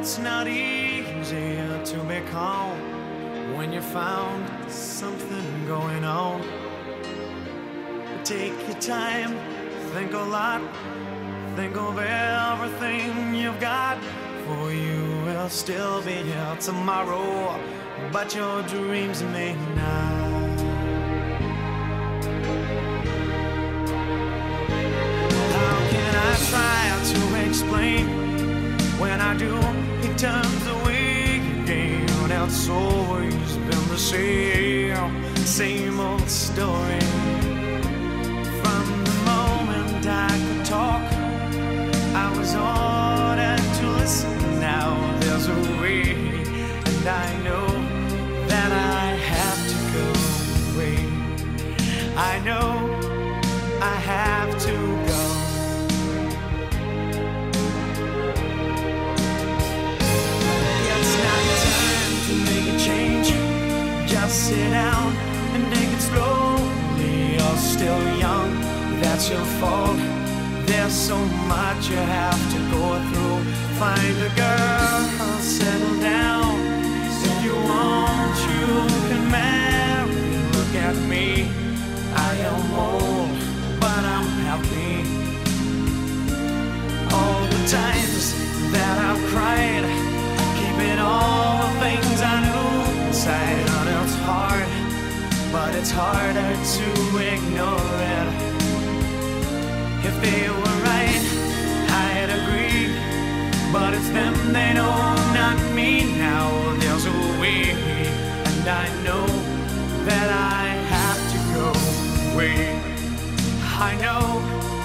it's not easy to be calm when you found something going on. Take your time, think a lot, think of everything you've got. For you will still be here tomorrow, but your dreams may not. How can I try to explain? When I do, it turns away again. It's always been the same, same old story. Sit down and take it slowly. You're still young, that's your fault. There's so much you have to go through. Find a girl, settle down. If you want, you can marry. Look at me, I am old, but I'm happy. All the times that I've cried, keeping all the things it's harder to ignore it. If they were right, I'd agree. But it's them they know, not me. Now there's a way, and I know that I have to go away. I know